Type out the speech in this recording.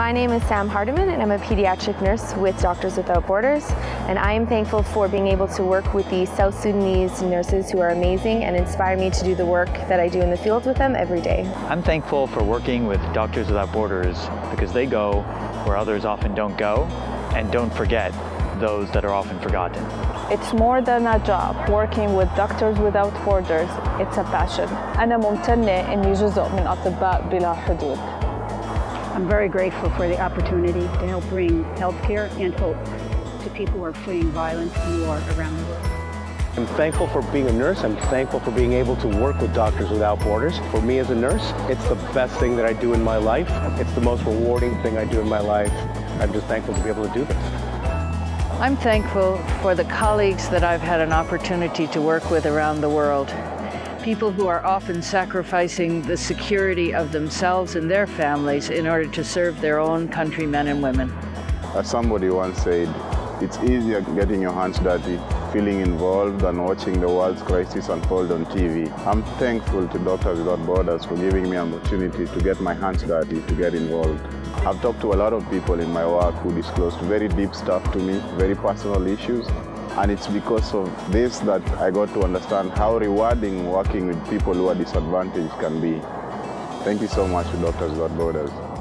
My name is Sam Hardiman and I'm a pediatric nurse with Doctors Without Borders and I am thankful for being able to work with the South Sudanese nurses who are amazing and inspire me to do the work that I do in the field with them every day. I'm thankful for working with Doctors Without Borders because they go where others often don't go and don't forget those that are often forgotten. It's more than a job. Working with Doctors Without Borders, it's a passion. أنا ممتنة إني جزء من أطباء بلا حدود. I'm very grateful for the opportunity to help bring healthcare and hope to people who are fleeing violence and war around the world. I'm thankful for being a nurse. I'm thankful for being able to work with Doctors Without Borders. For me as a nurse, it's the best thing that I do in my life. It's the most rewarding thing I do in my life. I'm just thankful to be able to do this. I'm thankful for the colleagues that I've had an opportunity to work with around the world. People who are often sacrificing the security of themselves and their families in order to serve their own countrymen and women. As somebody once said, it's easier getting your hands dirty, feeling involved than watching the world's crisis unfold on TV. I'm thankful to Doctors Without Borders for giving me an opportunity to get my hands dirty, to get involved. I've talked to a lot of people in my work who disclosed very deep stuff to me, very personal issues. And it's because of this that I got to understand how rewarding working with people who are disadvantaged can be. Thank you so much to Doctors Without Borders.